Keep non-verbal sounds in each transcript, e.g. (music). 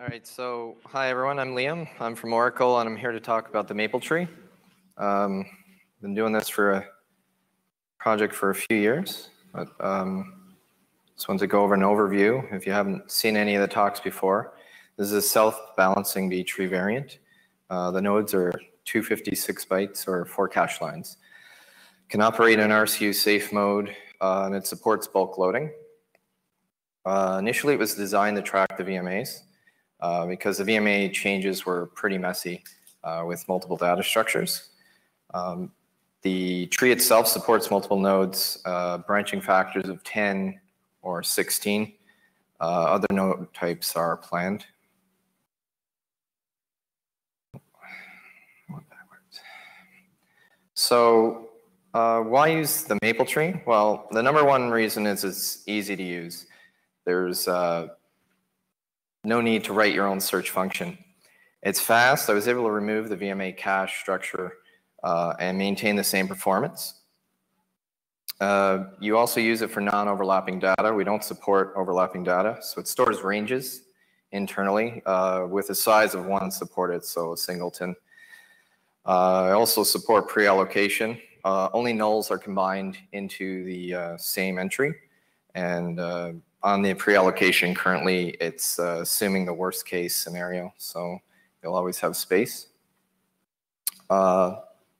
All right, so hi everyone, I'm Liam. I'm from Oracle and I'm here to talk about the maple tree. Um, been doing this for a project for a few years, but um, just wanted to go over an overview. If you haven't seen any of the talks before, this is a self-balancing B tree variant. Uh, the nodes are 256 bytes or four cache lines. Can operate in RCU safe mode uh, and it supports bulk loading. Uh, initially, it was designed to track the VMAs uh, because the VMA changes were pretty messy uh, with multiple data structures. Um, the tree itself supports multiple nodes, uh, branching factors of 10 or 16. Uh, other node types are planned. So uh, why use the maple tree? Well, the number one reason is it's easy to use. There's uh, no need to write your own search function. It's fast. I was able to remove the VMA cache structure uh, and maintain the same performance. Uh, you also use it for non-overlapping data. We don't support overlapping data, so it stores ranges internally uh, with a size of one supported, so a singleton. Uh, I also support pre-allocation. Uh, only nulls are combined into the uh, same entry, and on the pre-allocation currently, it's uh, assuming the worst case scenario, so you'll always have space. Uh,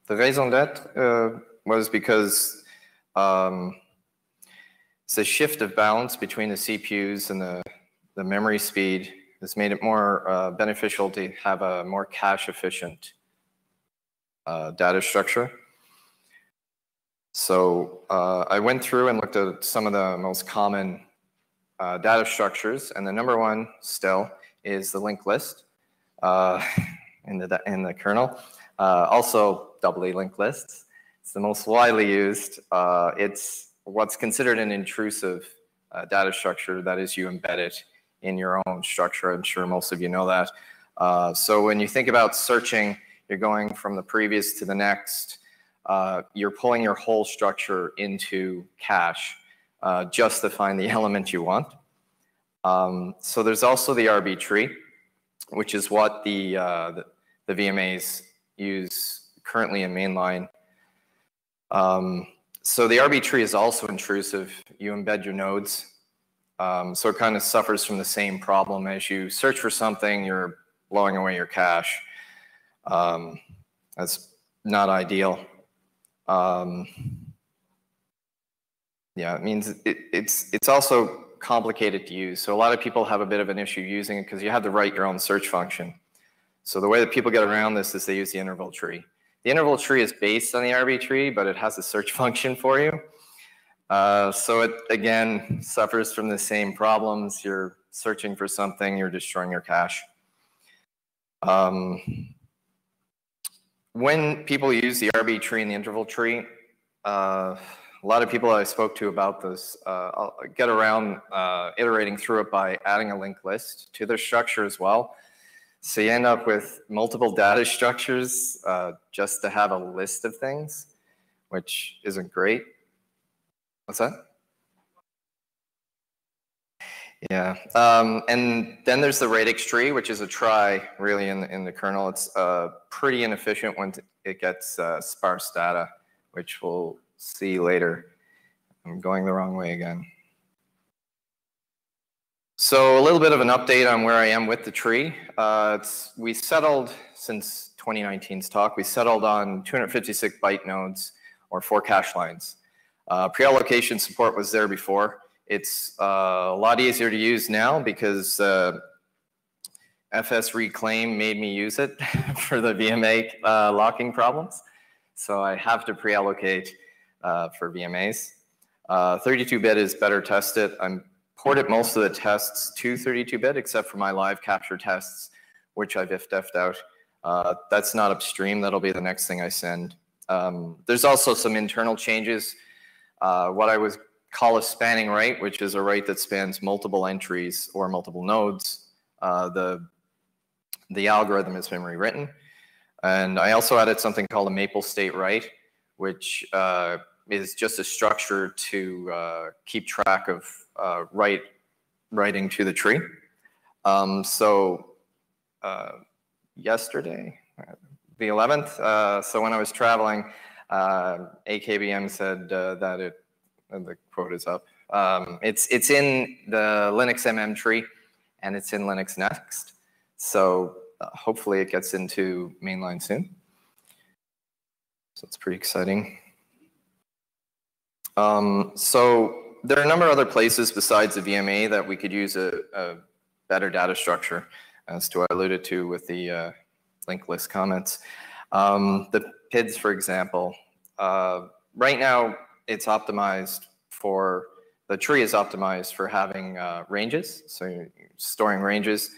the raison d'etre uh, was because um, it's a shift of balance between the CPUs and the, the memory speed has made it more uh, beneficial to have a more cache efficient uh, data structure. So I went through and looked at some of the most common uh, data structures, and the number one still is the linked list uh, (laughs) in the in the kernel. Uh, also, doubly linked lists. It's the most widely used. Uh, it's what's considered an intrusive uh, data structure. That is, you embed it in your own structure. I'm sure most of you know that. Uh, so when you think about searching, you're going from the previous to the next. you're pulling your whole structure into cache uh, just to find the (laughs) element you want. Um, so there's also the RB tree, which is what the, uh, the, the, VMAs use currently in mainline. Um, so the RB tree is also intrusive. You embed your nodes. Um, so it kind of suffers from the same problem as you search for something, you're blowing away your cache. Um, that's not ideal. Um, yeah, it means it, it's it's also complicated to use. So a lot of people have a bit of an issue using it because you have to write your own search function. So the way that people get around this is they use the interval tree. The interval tree is based on the RB tree, but it has a search (laughs) function for you. Uh, so it, again, suffers from the same problems. You're searching for something, you're destroying your cache. Um, when people use the RB tree and the interval tree, uh, a lot of people I spoke to about this uh, get around uh, iterating through it by adding a linked list to their structure as well. So you end up with multiple data (laughs) structures uh, just to have a list of things, which isn't great. What's that? Yeah, um, and then there's the radix tree, which is a trie really in the, in the kernel. It's uh, pretty inefficient when it gets uh, sparse data, which will see you later. I'm going the wrong way again. So a little bit of an update on where I am with the tree. Uh, we settled since 2019's talk, we settled on 256 byte nodes or four cache lines. Uh, Pre-allocation support was there before. It's uh, a lot easier to use now because uh, FS Reclaim made me use it (laughs) for the VMA uh, locking problems. So I have to pre-allocate uh, for VMAs. 32-bit uh, is better tested. I'm ported most of the tests to 32-bit except for my live capture tests, which I've if-defed out. Uh, that's not upstream. That'll be the next thing I send. Um, there's also some internal changes. Uh, what I would call a spanning write, which is a write that spans multiple entries or multiple nodes. Uh, the, the algorithm has been rewritten. And I also added something called a maple state write, which uh, is just a structure to uh, keep track of uh, write, writing to the tree. Um, so uh, yesterday, the 11th. Uh, so when I was traveling, uh, AKPM said uh, that it, the quote is up. Um, it's, it's in the Linux MM tree and it's in Linux Next. So hopefully it gets into mainline soon. So it's pretty exciting. Um, so there are a number of other places besides the VMA that we could use a, a better data structure, as to I alluded to with the uh, linked list comments. Um, the PIDs, for example, uh, right now it's optimized for, the tree is optimized for having uh, ranges, so storing ranges,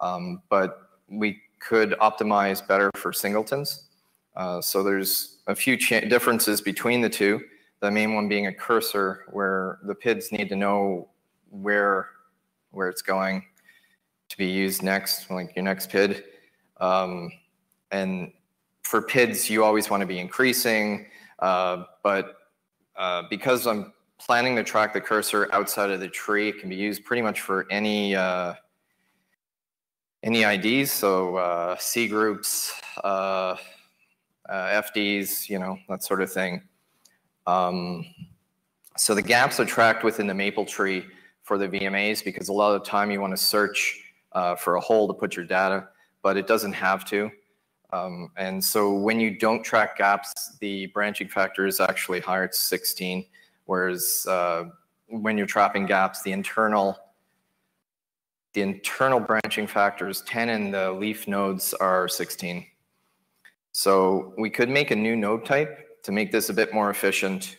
um, but we could optimize better for singletons. Uh, so there's a few differences between the two. The main one being a cursor where the PIDs need to know where, where it's going to be used next, like your next PID. Um, and for PIDs, you always want to be increasing, uh, but uh, because I'm planning to track the cursor outside of the tree, it can be used pretty much for any uh, any IDs, so uh, cgroups, uh, uh, FDs, you know, that sort of thing. Um, so the gaps are tracked within the maple tree for the VMAs because a lot of the time you want to search uh, for a hole to put your data, but it doesn't have to. Um, and so when you don't track gaps, the branching factor is actually higher, it's 16, whereas uh, when you're trapping gaps, the internal the internal branching factor is 10 and the leaf nodes are 16. So we could make a new node type to make this a bit more efficient.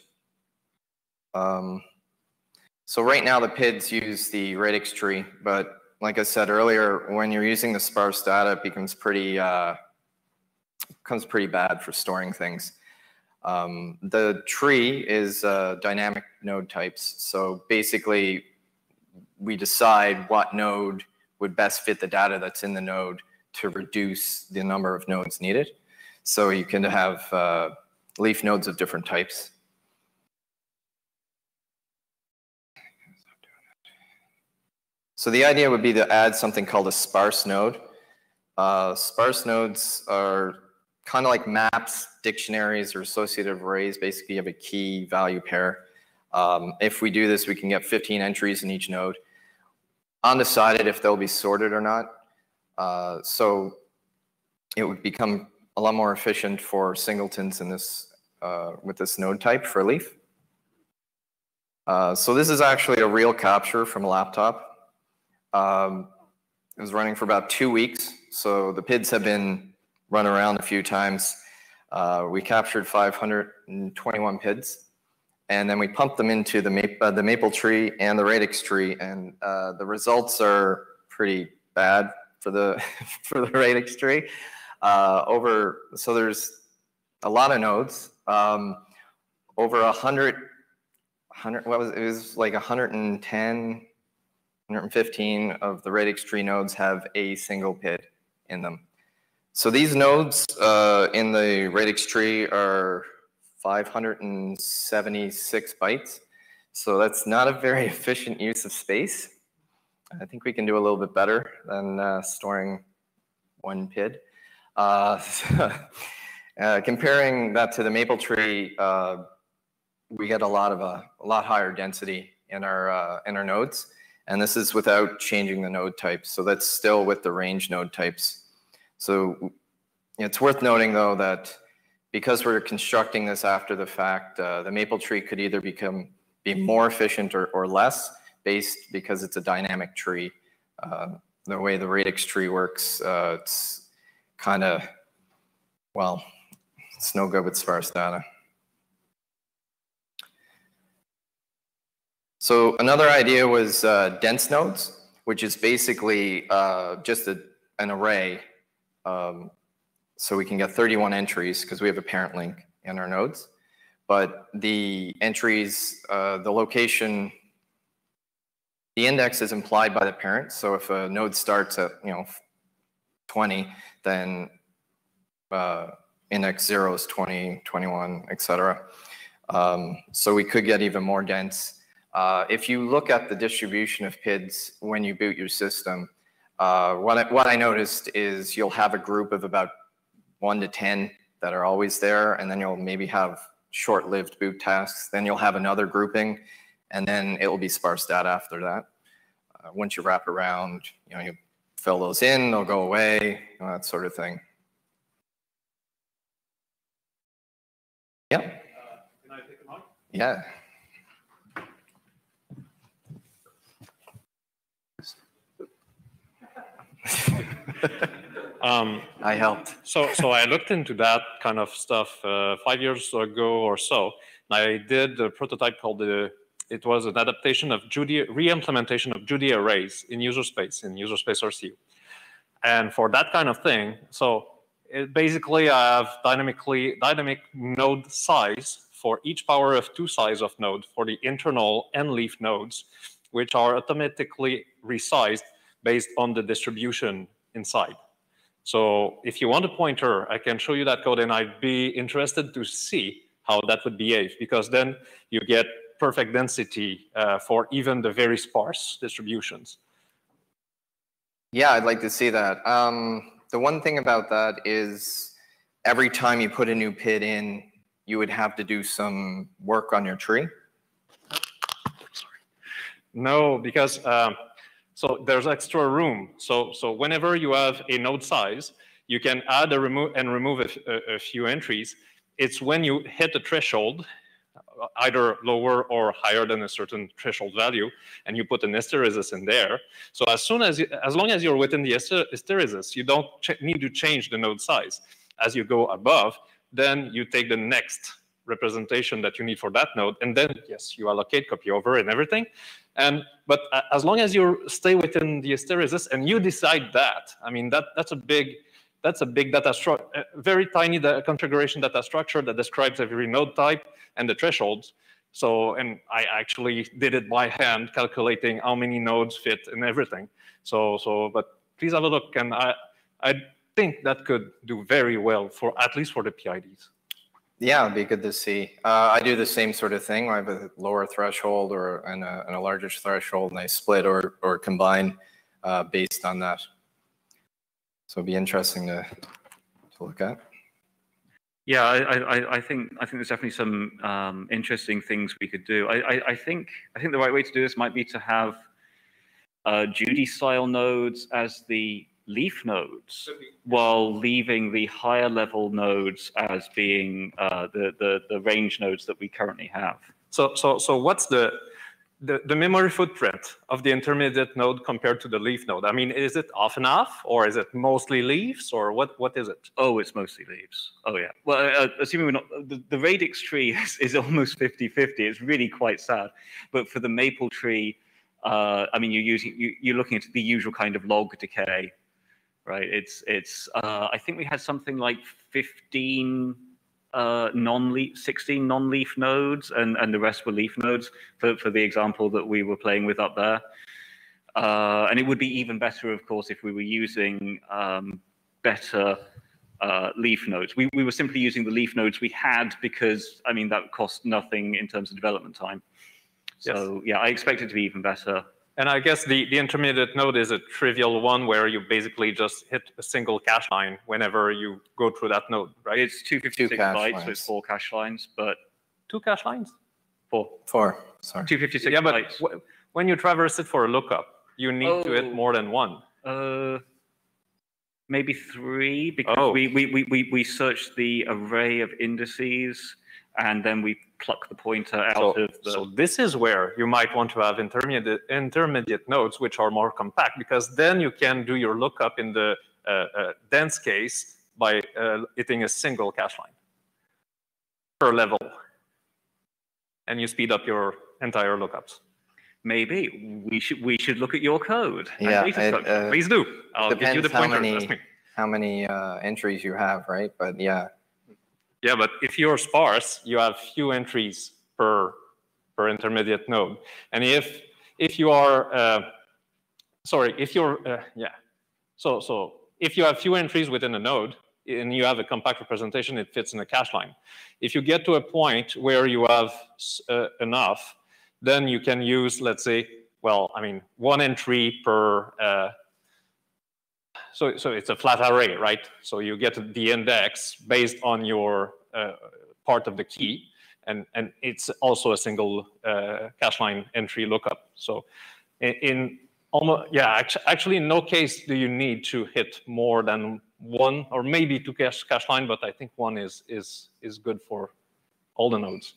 Um, so right now the PIDs use the radix tree, but like I said earlier, when you're using the sparse data, it becomes pretty, uh, becomes pretty bad for storing things. Um, the tree is uh, dynamic node types. So basically, we decide what node would best fit the data that's in the node to reduce the number of nodes needed. So you can have uh, leaf nodes of different types. So the idea would be to add something called a sparse node. Uh, sparse nodes are kind of like maps, dictionaries, or associative arrays. Basically, you have a key value pair. Um, if we do this, we can get 15 entries in each node. Undecided if they'll be sorted or not. Uh, so it would become a lot more efficient for singletons in this uh, with this node type for leaf. Uh, so this is actually a real capture from a laptop. Um, it was running for about two weeks. So the PIDs have been run around a few times. Uh, we captured 521 PIDs. And then we pumped them into the, maple, uh, the maple tree and the radix tree. And uh, the results are pretty bad for the, (laughs) for the radix tree. Uh, over, so there's a lot of nodes um, over 100, 100, what was it? it was like 110, 115 of the radix tree nodes have a single PID in them. So these nodes uh, in the radix tree are 576 bytes. So that's not a very (laughs) efficient use of space. I think we can do a little bit better than uh, storing one PID. Uh, (laughs) Uh, comparing that to the maple tree, uh, we get a lot of a, uh, a, lot higher density in our uh, in our nodes, and this is without changing the node types. So that's still with the range node types. So it's worth noting though that because we're constructing this after the fact, uh, the maple tree could either become be more efficient or, or less based because it's a dynamic tree. Uh, the way the radix tree works, it's kind of well, it's no good with sparse data. So another idea was uh, dense nodes, which is basically uh, just a, an array. Um, so we can get 31 entries because we have a parent link in our nodes. But the entries, uh, the location, the index is implied by the parent. So if a node starts at you know 20, then uh, index 0 is 20, 21, etc. Um, so we could get even more dense. Uh, if you look at the distribution of PIDs when you boot your system, Uh, what, I, what I noticed is you'll have a group of about one to 10 that are always there, and then you'll maybe have short-lived boot tasks. Then you'll have another grouping, and then it will be sparse data after that. Uh, once you wrap around, you know, you fill those in, they'll go away, you know, that sort of thing. Yeah. Uh, can I take a mic? Yeah. (laughs) um, I helped. So, so I looked into that kind of stuff uh, five years ago or so. I did a prototype called the. It was an adaptation of Judy re-implementation of Judy arrays in user space in user space RCU, and for that kind of thing, so it basically I have dynamically dynamic node size for each power of two size of node for the internal and leaf nodes, which are automatically resized based on the distribution inside. So if you want a pointer, I can show you that code and I'd be interested to see how that would behave because then you get perfect density uh, for even the very sparse distributions. Yeah, I'd like to see that. Um, the one thing about that is every time you put a new PID in, you would have to do some work on your tree. Sorry. No, because um, so there's extra room. So, so whenever you have a node size, you can add a remove and remove a, a, a few entries. It's when you hit a threshold, either lower or higher than a certain threshold value, and you put an hysteresis in there. So as soon as, you, as long as you're within the hysteresis, you don't need to change the node size. As you go above, then you take the next representation that you need for that node, and then yes, you allocate copy over and everything. And but uh, as long as you stay within the hysteresis and you decide that, I mean that that's a big that's a big data structure, very tiny configuration data structure that describes every node type and the thresholds. So, and I actually did it by hand, calculating how many nodes fit and everything. So, so, but please have a look, and I, I think that could do very well for at least for the PIDs. Yeah, it'd be good to see. Uh, I do the same sort of thing. I have a lower threshold or and a, and a larger threshold, and I split or or combine uh, based on that. So it'd be interesting to to look at. Yeah, I, I, I think I think there's definitely some um, interesting things we could do. I, I, I, think I think the right way to do this might be to have uh, Judy style nodes as the leaf nodes while leaving the higher level nodes as being uh, the, the, the range nodes that we currently have. So, so, so what's the, the, the memory footprint of the intermediate node compared to the leaf node? I mean, is it off and off, or is it mostly leaves, or what, what is it? Oh, it's mostly leaves. Oh, yeah. Well, uh, uh assuming we're not, the, the radix tree (laughs) is, is almost 50-50. It's really quite sad. But for the maple tree, uh, I mean, you're using, you, you're looking at the usual kind of log decay right? It's it's uh, I think we had something like 15 uh, non-leaf, 16 non-leaf nodes, and and the rest were leaf nodes for for the example that we were playing with up there. Uh, and it would be even better, of course, if we were using um, better uh, leaf nodes. We, we were simply using the leaf nodes we had because, I mean, that cost nothing in terms of development time. So, yes. yeah, I expect it to be even better and I guess the, the intermediate node is a trivial one where you basically just hit a single cache line whenever you go through that node, right? It's 256 Two bytes, lines. so it's four cache lines, but two cache lines? Four. Four, sorry. 256 yeah, bytes. but when you traverse it for a lookup, you need oh, to hit oh. more than one. Uh, maybe three, because oh. we, we, we, we searched the array of indices and then we pluck the pointer out so, of the. So this is where you might want to have intermediate intermediate nodes which are more compact because then you can do your lookup in the uh, uh, dense case by uh, hitting a single cache line per level, and you speed up your entire lookups. Maybe we should we should look at your code. Yeah, it, uh, please do. I'll give you the pointer. How many, how many uh, entries you have, right? But yeah, yeah, but if you're sparse, you have few entries per per intermediate node. And if if you are uh, sorry, if you're uh, yeah, so so if you have few entries within a node and you have a compact representation, it fits in a cache line. If you get to a point where you have uh, enough, then you can use, let's say, well, I mean, one entry per uh, so so it's a flat array, right? So you get the index based on your uh, part of the key, and and it's also a single uh, cache line entry lookup. So in, in almost yeah, actually, in no case do you need to hit more than one or maybe two cache cache line, but I think one is is is good for all the nodes.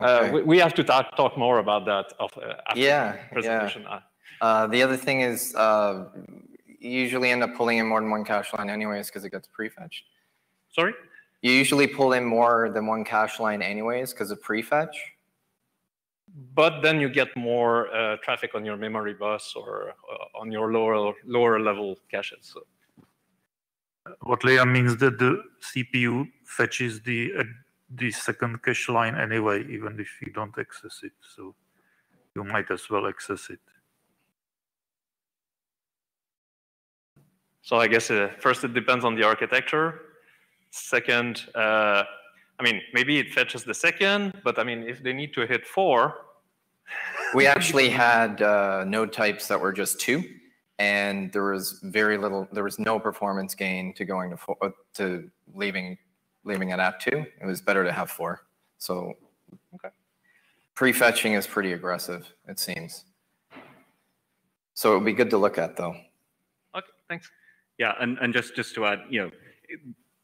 Uh, okay. Uh, we, we, have to talk, talk more about that of, uh, yeah, presentation. Yeah. Uh, the other thing is uh, you usually end up pulling in more than one cache line anyways because it gets prefetched. Sorry? You usually pull in more than one cache line anyways because of prefetch. But then you get more uh, traffic on your memory bus or on your lower lower level caches. So. What Liam means that the CPU fetches the the second cache line anyway, even if you don't access it. So you might as well access it. So I guess uh, first it depends on the architecture. Second, uh, I mean, maybe it fetches the second, but I mean, if they need to hit four. We (laughs) actually had uh, node types that were just two, and there was very little, there was no performance gain to going to four, uh, to leaving leaving it at two. It was better to have four. So okay. prefetching is pretty aggressive, it seems. So it would be good to look at though. Okay, thanks. Yeah, and, and just, just to add, you know,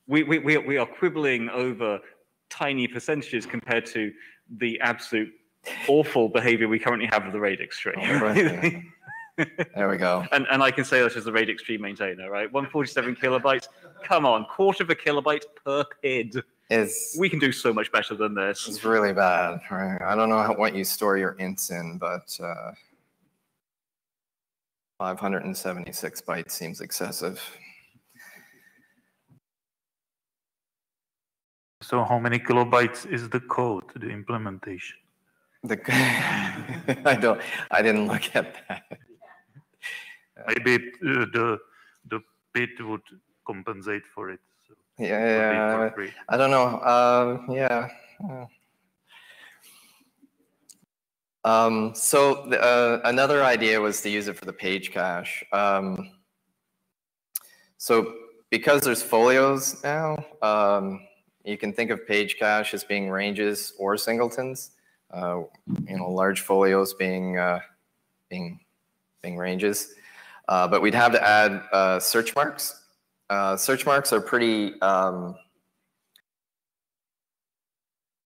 we, we, we are quibbling over tiny percentages compared to the absolute awful behavior we currently have with the radix tree. Oh, (laughs) there we go. And, and I can say this as a radix tree maintainer, right? 147 kilobytes. Come on, quarter of a kilobyte per PID. Is we can do so much better than this. It's really bad, right? I don't know how, what you store your ints in, but uh, 576 bytes seems excessive. So how many kilobytes is the code, the implementation? The (laughs) I don't. I didn't look at that. Maybe uh, the the bit would compensate for it. So yeah, yeah. I don't know. Uh, yeah. Um, so uh, another idea was to use it for the page cache. Um, so because there's folios now, um, you can think of page cache as being ranges or singletons. Uh, you know, large folios being uh, being being ranges. Uh, but we'd have to add uh, search marks. Uh, search marks are pretty, um,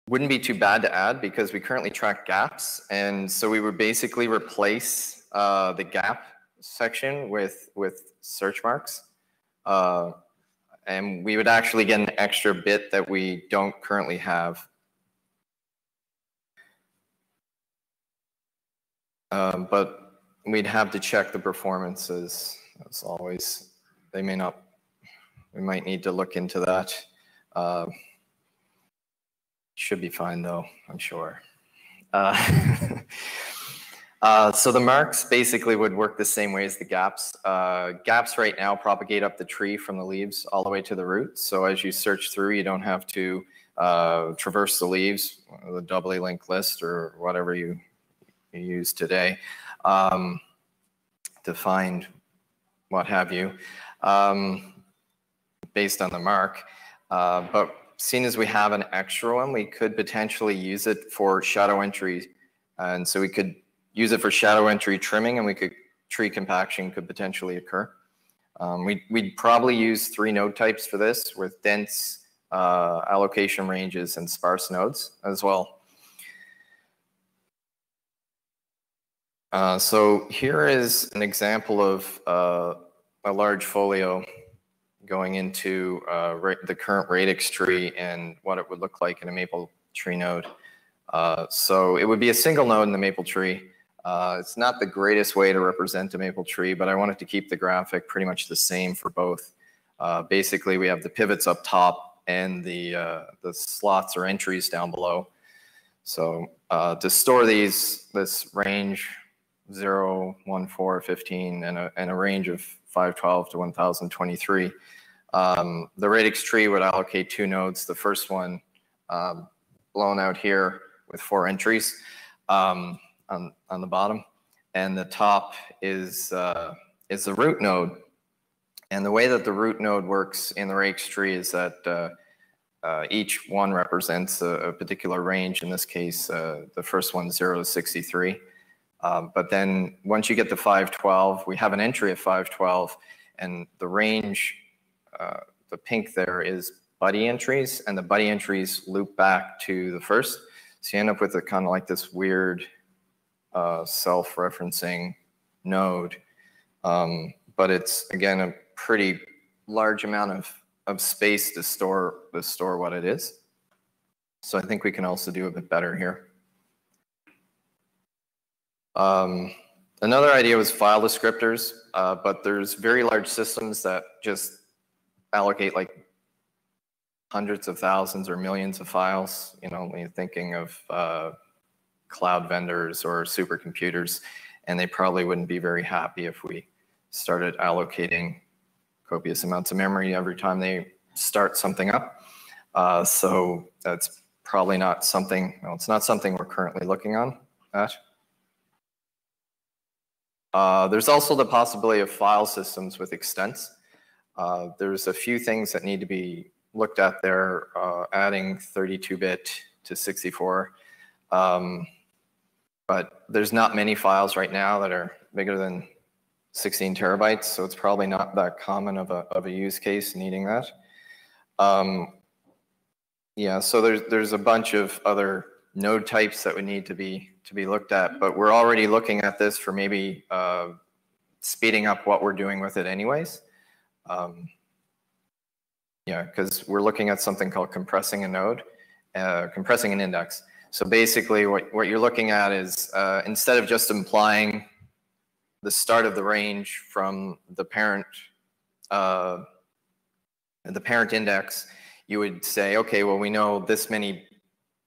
wouldn't be too bad to add because we currently track gaps. And so we would basically replace uh, the gap section with, with search marks. Uh, and we would actually get an extra bit that we don't currently have. Um, but we'd have to check the performances as always. They may not, we might need to look into that. Should be fine though, I'm sure. Uh, (laughs) uh, so the marks basically would work the same way as the gaps. Uh, gaps right now propagate up the tree from the leaves all the way to the root. So as you search through, you don't have to uh, traverse the leaves, the doubly linked list or whatever you, you use today um, to find what have you um, based on the mark. Uh, but seeing as we have an extra one, we could potentially use it for shadow entry. And so we could use it for shadow entry trimming and we could tree compaction could potentially occur. Um, we'd, we'd, probably use three node types for this with dense uh, allocation ranges and sparse nodes as well. Uh, so here is an example of uh, a large folio going into uh, the current radix tree and what it would look like in a maple tree node. Uh, so it would be a single node in the maple tree. Uh, it's not the greatest way to represent a maple tree, but I wanted to keep the graphic pretty much the same for both. basically, we have the pivots up top and the, the slots or entries down below. So to store these, this range 0, 1, 4, 15, and a, and a range of 512 to 1023. Um, the radix tree would allocate two nodes. The first one um, blown out here with four entries um, on, on the bottom. And the top is, uh, is the root node And the way that the root node works in the Radix tree is that uh, uh, each one represents a, a, particular range. In this case, uh, the first one, 0 to 63. Um, but then once you get to 512, we have an entry of 512, and the range, uh, the pink there is buddy entries, and the buddy entries loop back to the first. So you end up with a kind of like this weird uh, self-referencing node. Um, but it's, again, a pretty large amount of, of space to store, to store what it is. So I think we can also do a bit better here. Um, another idea was file descriptors, uh, but there's very large systems that just allocate like hundreds of thousands or millions of files. You know, when you're thinking of uh, cloud vendors or supercomputers, and they probably wouldn't be very happy if we started allocating copious amounts of memory every time they start something up. Uh, so that's probably not something, well, it's not something we're currently looking on at. Uh, there's also the possibility of file systems with extents. Uh, there's a few things that need to be looked at there, uh, adding 32-bit to 64. Um, but there's not many files right now that are bigger than 16 terabytes, so it's probably not that common of a, of a use case needing that. Um, yeah, so there's, there's a bunch of other node types that would need to be to be looked at, but we're already looking at this for maybe uh, speeding up what we're doing with it anyways. Um, yeah, because we're looking at something called compressing a node, uh, compressing an index. So basically what, what you're looking at is uh, instead of just implying the start of the range from the parent, uh, the parent index, you would say, okay, well, we know this many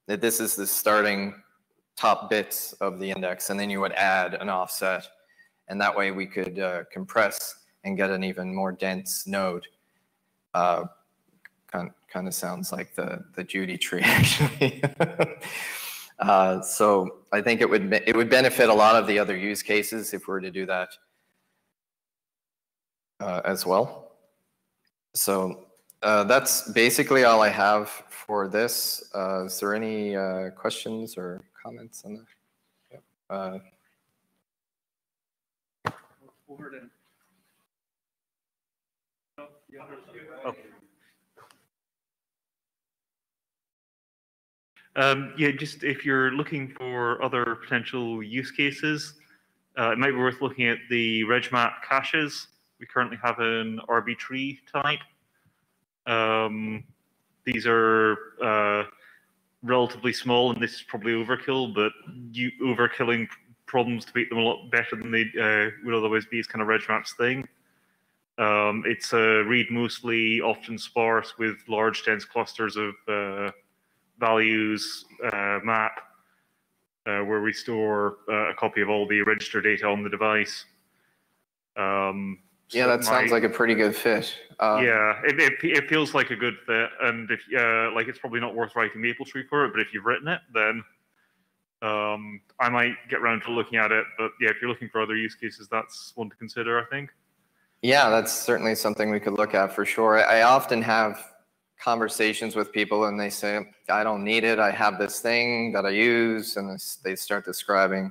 that this is the starting top bits of the index, and then you would add an offset. And that way we could uh, compress and get an even more dense node. Uh, kind, kind of sounds like the, the Judy tree, (laughs) actually. (laughs) uh, so I think it would, it would benefit a lot of the other use cases if we were to do that uh, as well. So uh, that's basically all I have for this. Uh, is there any uh, questions or comments on that? Uh, oh. Um, yeah, just if you're looking for other potential use cases, uh, it might be worth looking at the RegMap caches. We currently have an RB tree type um, these are uh, relatively small, and this is probably overkill, but you overkilling problems to beat them a lot better than they uh, would otherwise be is kind of RegMap's thing. Um, it's a read mostly, often sparse, with large dense clusters of uh, values uh, map, uh, where we store uh, a copy of all the register data on the device. Um, yeah, that sounds like a pretty good fit. Uh, yeah, it, it, it, feels like a good fit, and if uh, like it's probably not worth writing MapleTree for it, but if you've written it, then um, I might get around to looking at it. But yeah, if you're looking for other use cases, that's one to consider, I think. Yeah, that's certainly something we could look at for sure. I often have conversations with people, and they say, "I don't need it. I have this thing that I use," and they start describing,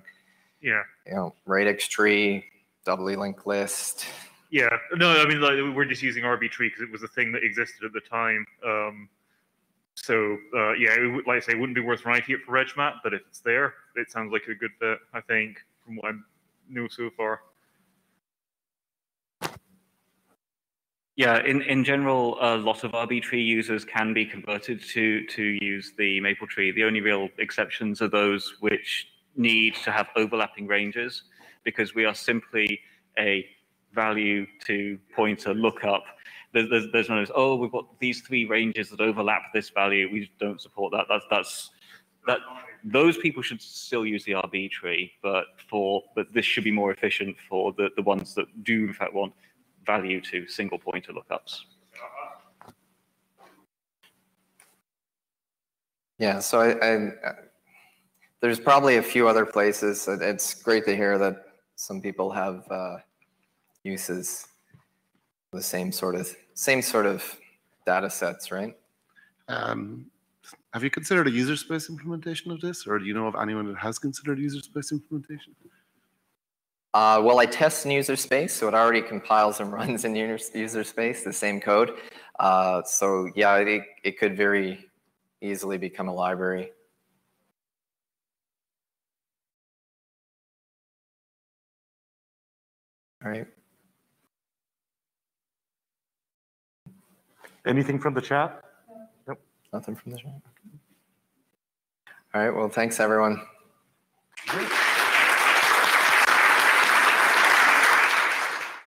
yeah, you know, radix tree, doubly linked list yeah, no, I mean, like, we're just using RB-Tree because it was a thing that existed at the time. Um, so, uh, yeah, it, like I say, it wouldn't be worth writing it for RegMap, but if it's there, it sounds like a good fit, I think, from what I know so far. Yeah, in, in general, a lot of RB-Tree users can be converted to, to use the Maple Tree. The only real exceptions are those which need to have overlapping ranges because we are simply a value to pointer lookup. There's, there's, there's those, oh, we've got these three ranges that overlap this value. We don't support that. That's, that's, that, those people should still use the RB tree, but for, but this should be more efficient for the, the ones that do in fact want value to single pointer lookups. Yeah, so I, I, there's probably a few other places. It's great to hear that some people have uh, uses the same sort of same sort of data sets, right? Um, have you considered a user space implementation of this, or do you know of anyone that has considered user space implementation? Uh, well, I test in user space, so it already compiles and (laughs) runs in user, user space, the same code. Uh, so yeah, it, it could very easily become a library. All right. Anything from the chat? Nope. Nothing from the chat. All right. Well, thanks everyone. Great.